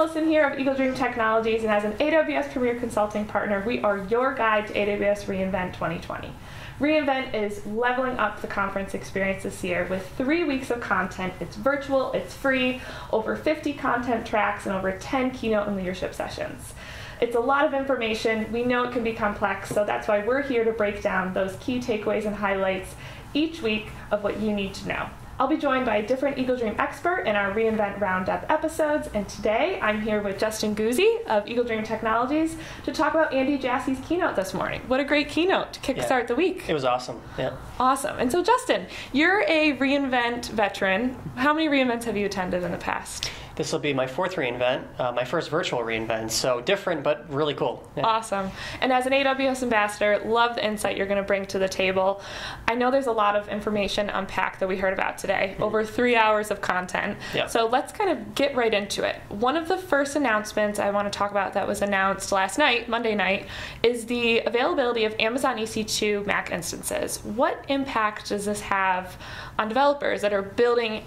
Allison here of Eagle Dream Technologies, and as an AWS Premier Consulting Partner, we are your guide to AWS reInvent 2020. reInvent is leveling up the conference experience this year with three weeks of content. It's virtual, it's free, over 50 content tracks, and over 10 keynote and leadership sessions. It's a lot of information. We know it can be complex, so that's why we're here to break down those key takeaways and highlights each week of what you need to know. I'll be joined by a different Eagle Dream expert in our reInvent Roundup episodes, and today I'm here with Justin Guse of Eagle Dream Technologies to talk about Andy Jassy's keynote this morning. What a great keynote to kickstart yeah. the week. It was awesome. Yeah. Awesome. And so, Justin, you're a reInvent veteran. How many reInvents have you attended in the past? This will be my fourth reInvent, uh, my first virtual reInvent. So different, but really cool. Yeah. Awesome. And as an AWS ambassador, love the insight you're going to bring to the table. I know there's a lot of information unpacked that we heard about today, mm-hmm. over three hours of content. Yeah. So let's kind of get right into it. One of the first announcements I want to talk about that was announced last night, Monday night, is the availability of Amazon EC2 Mac instances. What impact does this have on developers that are building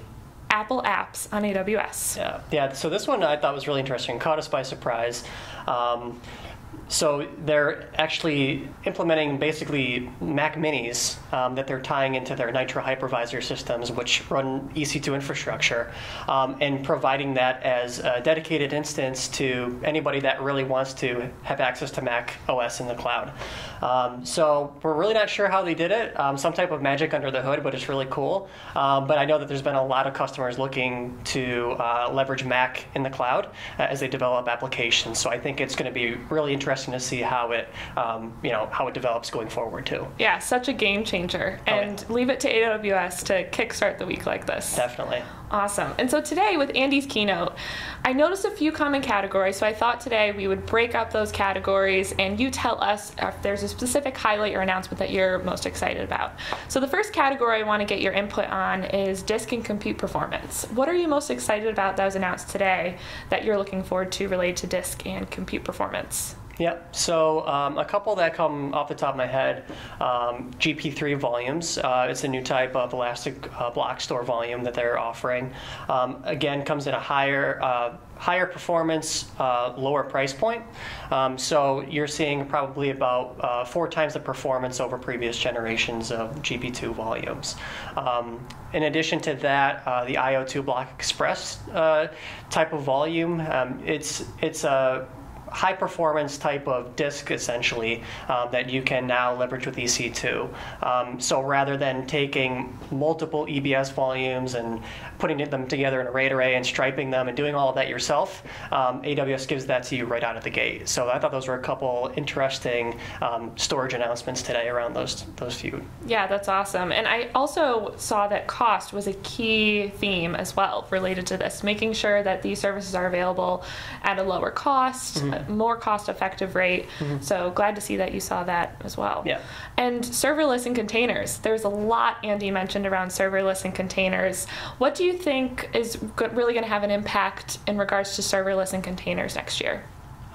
Apple apps on AWS. Yeah, yeah. So this one I thought was really interesting. Caught us by surprise. Um, so they're actually implementing basically Mac Minis um, that they're tying into their Nitro hypervisor systems, which run EC2 infrastructure, um, and providing that as a dedicated instance to anybody that really wants to have access to Mac OS in the cloud. Um, so we're really not sure how they did it. Um, some type of magic under the hood, but it's really cool. Um, but I know that there's been a lot of customers looking to uh, leverage Mac in the cloud uh, as they develop applications. So I think it's going to be really interesting interesting to see how it, um, you know, how it develops going forward too. Yeah, such a game changer, and oh, yeah. leave it to AWS to kickstart the week like this. Definitely. Awesome. And so today with Andy's keynote, I noticed a few common categories. So I thought today we would break up those categories and you tell us if there's a specific highlight or announcement that you're most excited about. So the first category I want to get your input on is disk and compute performance. What are you most excited about that was announced today that you're looking forward to related to disk and compute performance? Yep. So um, a couple that come off the top of my head, um, GP3 volumes. Uh, it's a new type of elastic uh, block store volume that they're offering. Um, again, comes in a higher uh, higher performance, uh, lower price point. Um, so you're seeing probably about uh, four times the performance over previous generations of GP2 volumes. Um, in addition to that, uh, the IO2 Block Express type of volume, um, it's it's a high performance type of disk essentially um, that you can now leverage with EC2. Um, so rather than taking multiple EBS volumes and putting them together in a RAID array and striping them and doing all of that yourself, um, AWS gives that to you right out of the gate. So I thought those were a couple interesting um, storage announcements today around those those few. Yeah, that's awesome. And I also saw that cost was a key theme as well related to this, making sure that these services are available at a lower cost. More cost effective rate. Mm-hmm. So glad to see that you saw that as well. Yeah. And serverless and containers. There's a lot Andy mentioned around serverless and containers. What do you think is really going to have an impact in regards to serverless and containers next year?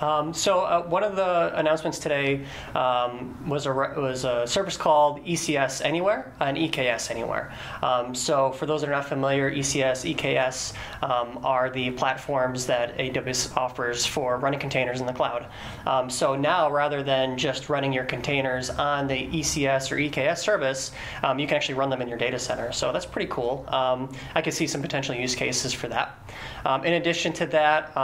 Um, so uh, one of the announcements today um, was a was a service called ECS Anywhere and EKS Anywhere. Um, so for those that are not familiar, ECS, EKS um, are the platforms that AWS offers for running containers in the cloud. Um, so now, rather than just running your containers on the ECS or EKS service, um, you can actually run them in your data center. So that's pretty cool. I could see some potential use cases for that. in addition to that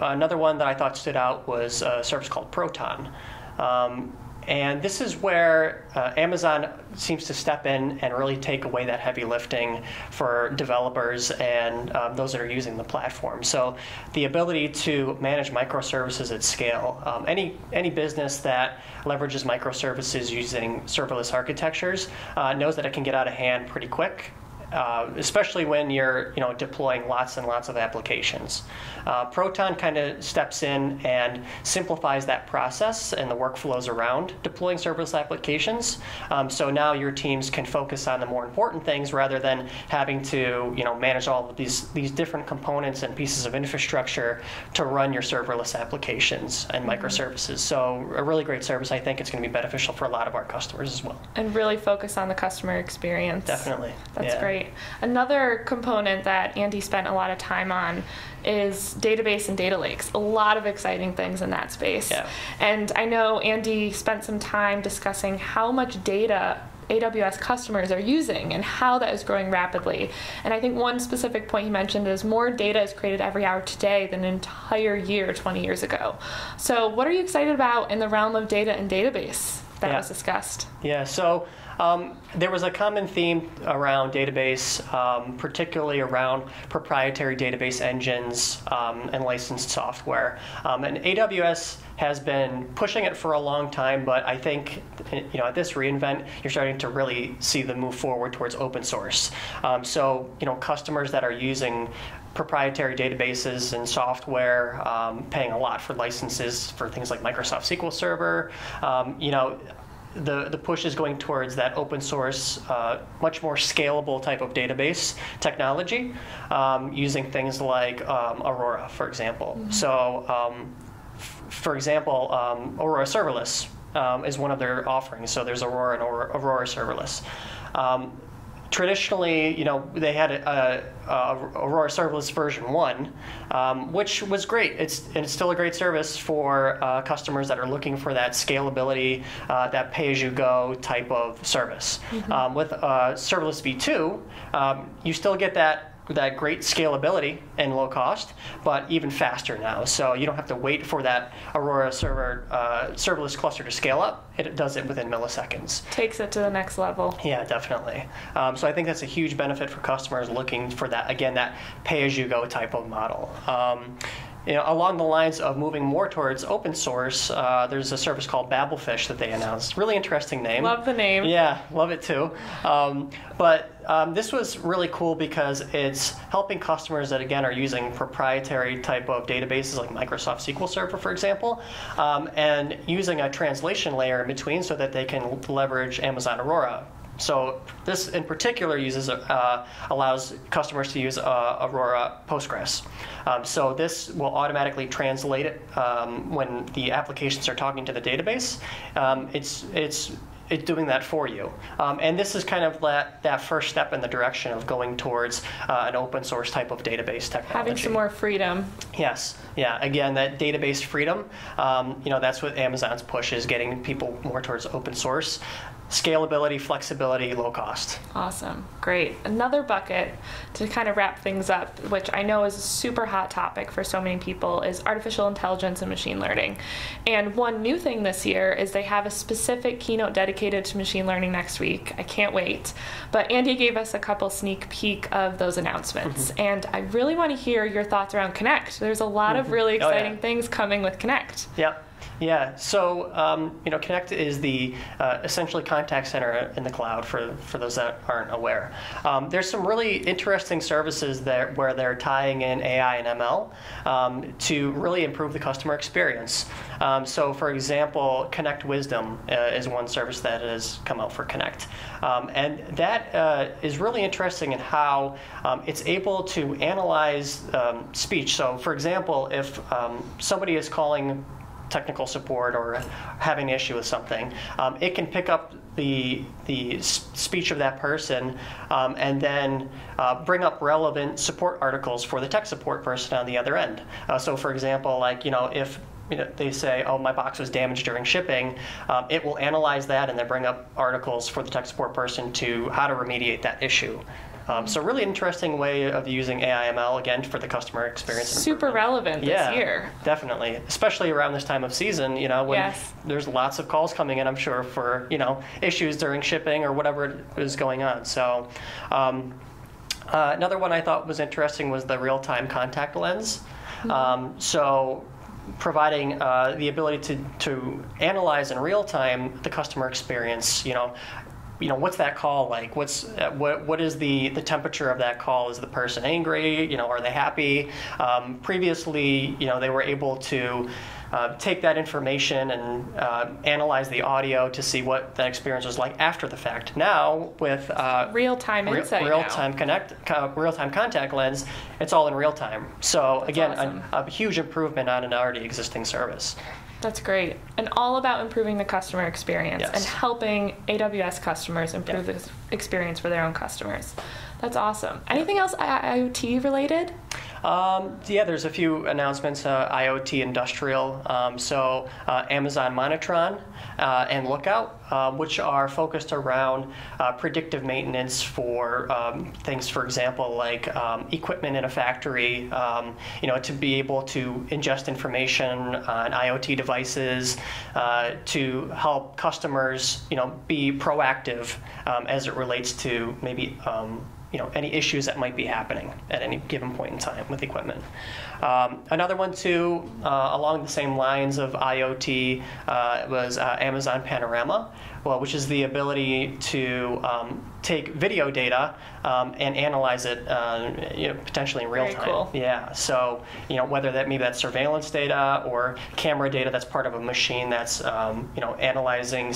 another one that I thought stood out was a service called Proton. Um, and this is where uh, Amazon seems to step in and really take away that heavy lifting for developers and um, those that are using the platform. So the ability to manage microservices at scale. Um, any any business that leverages microservices using serverless architectures uh, knows that it can get out of hand pretty quick uh, especially when you're you know deploying lots and lots of applications. Uh, Proton kind of steps in and simplifies that process and the workflows around deploying serverless applications. Um, so now your teams can focus on the more important things rather than having to you know manage all of these these different components and pieces of infrastructure to run your serverless applications and mm-hmm. microservices. So a really great service. I think it's going to be beneficial for a lot of our customers as well. And really focus on the customer experience. Definitely. That's yeah. great. Great. Another component that Andy spent a lot of time on is database and data lakes. A lot of exciting things in that space. Yeah. And I know Andy spent some time discussing how much data AWS customers are using and how that is growing rapidly. And I think one specific point he mentioned is more data is created every hour today than an entire year 20 years ago. So, what are you excited about in the realm of data and database that Yeah. was discussed? Yeah, so um, there was a common theme around database, um, particularly around proprietary database engines um, and licensed software. Um, and AWS has been pushing it for a long time, but I think you know at this reInvent, you're starting to really see the move forward towards open source. Um, so you know customers that are using proprietary databases and software, um, paying a lot for licenses for things like Microsoft SQL Server. Um, you know, the, the push is going towards that open source, uh, much more scalable type of database technology, um, using things like um, Aurora, for example. So, um, f- for example, um, Aurora Serverless um, is one of their offerings. So there's Aurora and Aurora, Aurora Serverless. Um, traditionally, you know, they had a, a, a Aurora Serverless version one, um, which was great. It's and it's still a great service for uh, customers that are looking for that scalability, uh, that pay-as-you-go type of service. Um, with uh, Serverless v2, um, you still get that that great scalability and low cost, but even faster now. So you don't have to wait for that Aurora server uh, serverless cluster to scale up. It does it within milliseconds. Takes it to the next level. Yeah, definitely. Um, so I think that's a huge benefit for customers looking for that again that pay-as-you-go type of model. Um, you know, along the lines of moving more towards open source, uh, there's a service called Babelfish that they announced. Really interesting name. Love the name. Yeah, love it too. Um, but um, this was really cool because it's helping customers that again are using proprietary type of databases like Microsoft SQL Server, for example, um, and using a translation layer in between so that they can leverage Amazon Aurora. So this in particular uses uh, allows customers to use uh, Aurora Postgres. Um, so this will automatically translate it um, when the applications are talking to the database. Um, it's it's it's doing that for you. Um, and this is kind of that, that first step in the direction of going towards uh, an open source type of database technology. Having some more freedom. Yes, yeah. Again, that database freedom. Um, you know, that's what Amazon's push is getting people more towards open source, scalability, flexibility, low cost. Awesome. Great. Another bucket to kind of wrap things up, which I know is a super hot topic for so many people, is artificial intelligence and machine learning. And one new thing this year is they have a specific keynote dedicated to machine learning next week. I can't wait. But Andy gave us a couple sneak peek of those announcements. Mm-hmm. And I really want to hear your thoughts around Connect. There's a lot of really Oh, yeah. exciting things coming with Connect. Yep. Yeah. So um, you know, Connect is the uh, essentially contact center in the cloud for for those that aren't aware. Um, there's some really interesting services there where they're tying in AI and ML um, to really improve the customer experience. Um, so, for example, Connect Wisdom uh, is one service that has come out for Connect, um, and that uh, is really interesting in how um, it's able to analyze speech. So, for example, if somebody is calling technical support or having an issue with something, um, it can pick up the the speech of that person um, and then uh, bring up relevant support articles for the tech support person on the other end. Uh, so, for example, like you know if you know, they say, "Oh, my box was damaged during shipping," um, it will analyze that and then bring up articles for the tech support person to how to remediate that issue. Um, so, really interesting way of using AIML again for the customer experience. Super relevant this Yeah, year. definitely, especially around this time of season. You know, when Yes. there's lots of calls coming in, I'm sure for you know issues during shipping or whatever is going on. So. Um, uh, another one I thought was interesting was the real-time contact lens. Um, so, providing uh, the ability to, to analyze in real time the customer experience. You know, you know what's that call like? What's uh, what what is the the temperature of that call? Is the person angry? You know, are they happy? Um, previously, you know, they were able to. Uh, take that information and uh, analyze the audio to see what that experience was like after the fact. Now, with uh, Real time Real- insight. now. real-time connect, co- real-time contact lens. It's all in real time. So again, awesome. a, a huge improvement on an already existing service. That's great. And all about improving the customer experience Yes. and helping AWS customers improve Yeah. the experience for their own customers. That's awesome. Anything else IoT related? Um, yeah, there's a few announcements. Uh, IoT industrial. Um, so uh, Amazon Monitron uh, and Lookout, uh, which are focused around uh, predictive maintenance for um, things, for example, like um, equipment in a factory. Um, you know, to be able to ingest information on IoT devices uh, to help customers, you know, be proactive um, as it relates to maybe you know any issues that might be happening at any given point in time with equipment. Um, another one too, uh, along the same lines of IoT, uh, was uh, Amazon Panorama, well, which is the ability to um, take video data um, and analyze it, uh, you know, potentially in real Very time. Cool. Yeah. So you know whether that maybe that's surveillance data or camera data that's part of a machine that's um, you know analyzing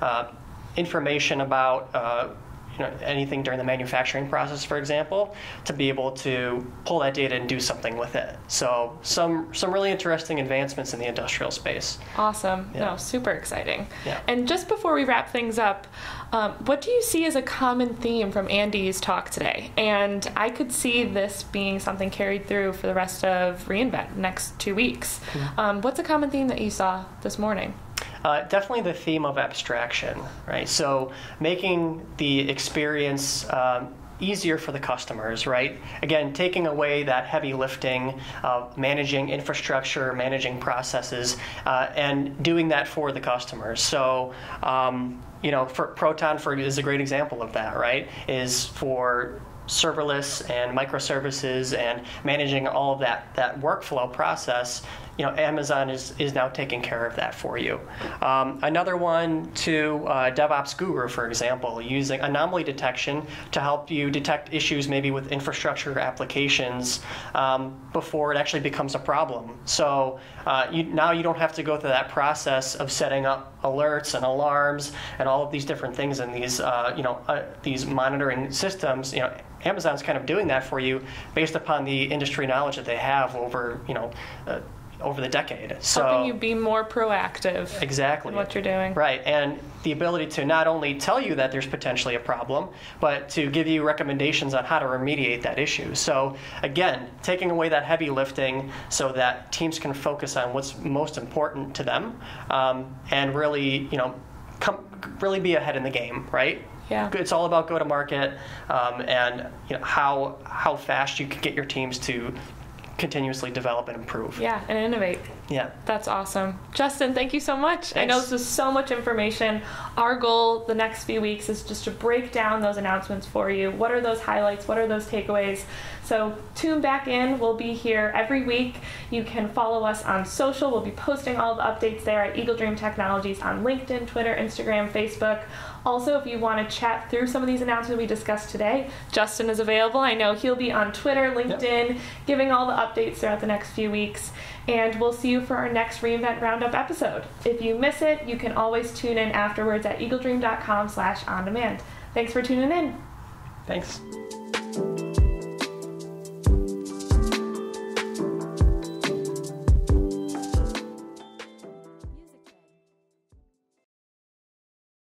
uh, information about uh, you know, anything during the manufacturing process, for example, to be able to pull that data and do something with it. So some some really interesting advancements in the industrial space. Awesome. Yeah. No, super exciting. Yeah. And just before we wrap things up, um, what do you see as a common theme from Andy's talk today? And I could see this being something carried through for the rest of reInvent next two weeks. Mm-hmm. Um, what's a common theme that you saw this morning? Uh, definitely the theme of abstraction, right? So making the experience um, easier for the customers, right? Again, taking away that heavy lifting of managing infrastructure, managing processes, uh, and doing that for the customers. So, um, you know, for Proton for is a great example of that, right? Is for serverless and microservices and managing all of that that workflow process you know amazon is, is now taking care of that for you. Um, another one to uh, devops guru for example using anomaly detection to help you detect issues maybe with infrastructure applications um, before it actually becomes a problem. So uh, you, now you don't have to go through that process of setting up alerts and alarms and all of these different things in these uh, you know uh, these monitoring systems. You know Amazon's kind of doing that for you based upon the industry knowledge that they have over, you know, uh, over the decade. So Helping you be more proactive exactly in what you're doing. Right, and the ability to not only tell you that there's potentially a problem, but to give you recommendations on how to remediate that issue. So again, taking away that heavy lifting so that teams can focus on what's most important to them, um, and really, you know, come really be ahead in the game, right? Yeah. It's all about go to market um, and you know how how fast you can get your teams to continuously develop and improve. Yeah, and innovate. Yeah. That's awesome. Justin, thank you so much. I know this is so much information. Our goal the next few weeks is just to break down those announcements for you. What are those highlights? What are those takeaways? So tune back in. We'll be here every week. You can follow us on social. We'll be posting all the updates there at Eagle Dream Technologies on LinkedIn, Twitter, Instagram, Facebook. Also, if you want to chat through some of these announcements we discussed today, Justin is available. I know he'll be on Twitter, LinkedIn, giving all the updates throughout the next few weeks. And we'll see you for our next reInvent Roundup episode. If you miss it, you can always tune in afterwards at eagledream.com slash on demand. Thanks for tuning in. Thanks.